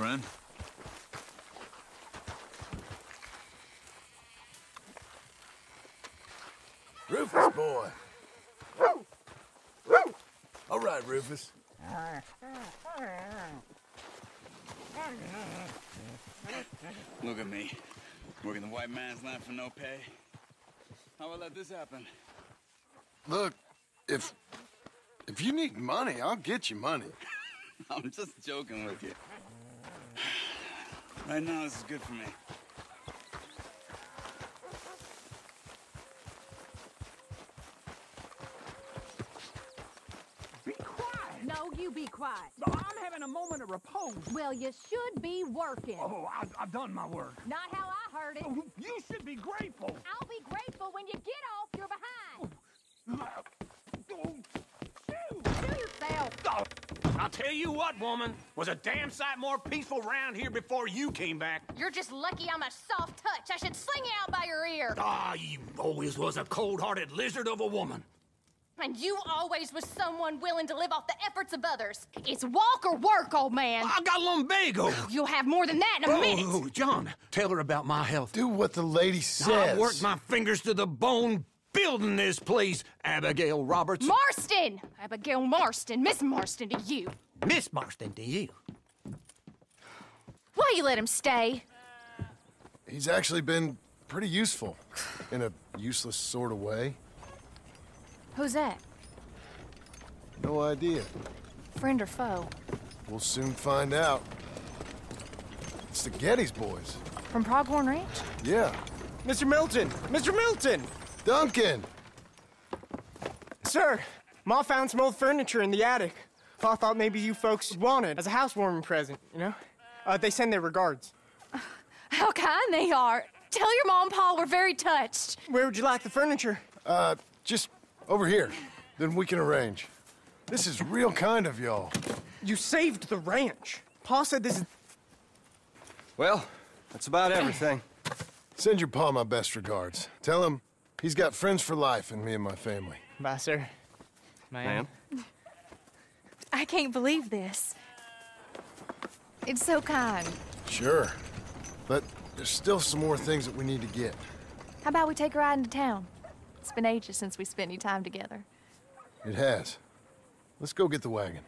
friend. Rufus, boy. All right, Rufus. Look at me. Working the white man's land for no pay. How will I let this happen? Look, if if you need money, I'll get you money. I'm just joking with you. Right now, this is good for me. Be quiet. No, you be quiet. I'm having a moment of repose. Well, you should be working. Oh, I, I've done my work. Not how I heard it. Oh, you should be grateful. I'll be grateful when you get off your behind. Oh, shoot. Do yourself. Oh, I'll tell you what, woman. Was a damn sight more peaceful round here before you came back. You're just lucky I'm a soft touch. I should sling you out by your ear. Ah, you always was a cold-hearted lizard of a woman. And you always was someone willing to live off the efforts of others. It's walk or work, old man. I got lumbago. You'll have more than that in a minute. Oh, John, tell her about my health. Do what the lady says. I worked my fingers to the bone building this place, Abigail Roberts. Marston! Abigail Marston. Miss Marston to you. Miss Marston to you. Why you let him stay? He's actually been pretty useful in a useless sort of way. Who's that? No idea. Friend or foe? We'll soon find out. It's the Geddes boys. From Pronghorn Ranch? Yeah. Mr. Milton! Mr. Milton! Duncan! Sir, Ma found some old furniture in the attic. Pa thought maybe you folks wanted as a housewarming present, you know? Uh, they send their regards. How kind they are. Tell your mom and pa we're very touched. Where would you like the furniture? Uh, just over here. Then we can arrange. This is real kind of y'all. You saved the ranch. Pa said this is. Well, that's about everything. Send your pa my best regards. Tell him he's got friends for life in me and my family. Bye, sir. Ma'am? I can't believe this. It's so kind. Sure. But there's still some more things that we need to get. How about we take a ride into town? It's been ages since we spent any time together. It has. Let's go get the wagon.